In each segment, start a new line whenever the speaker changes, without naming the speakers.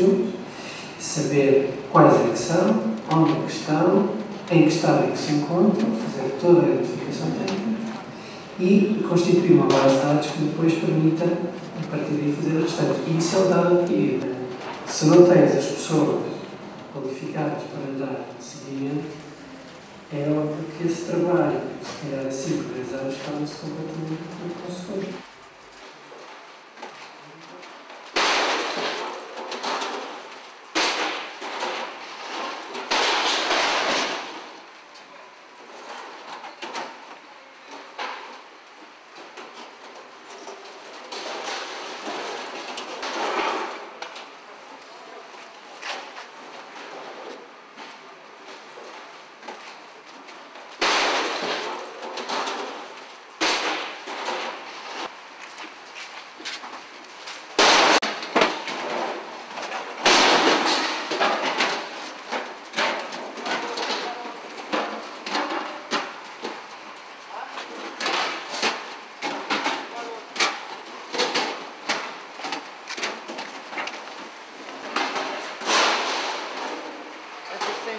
filmes, saber quais é que são, onde é que estão, em que estado é que se encontram, fazer toda a identificação técnica e constituir uma base de dados que depois permita, a partir daí, fazer o restante. E isso é o dado adquirido. Se não tens as pessoas qualificadas para dar seguimento, é óbvio que esse trabalho, se calhar a 5, 10 anos, torna-se completamente inconsequente.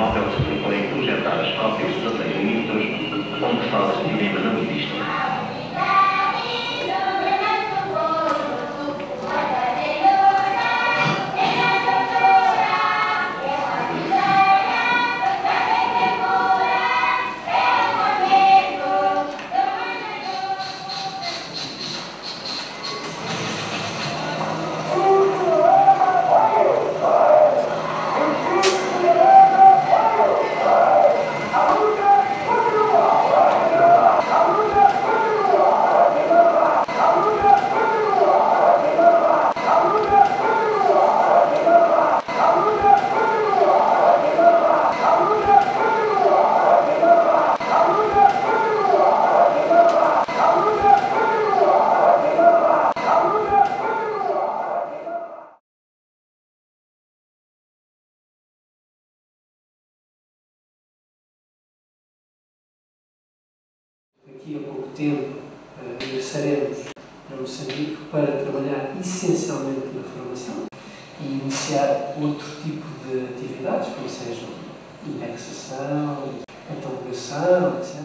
móvel se propõe a projetar as cópias de 16 milímetros, onde salas de cinema não existem.
Daqui a pouco tempo eh, regressaremos a Moçambique para trabalhar essencialmente na formação e iniciar outro tipo de atividades, como sejam indexação, catalogação, etc.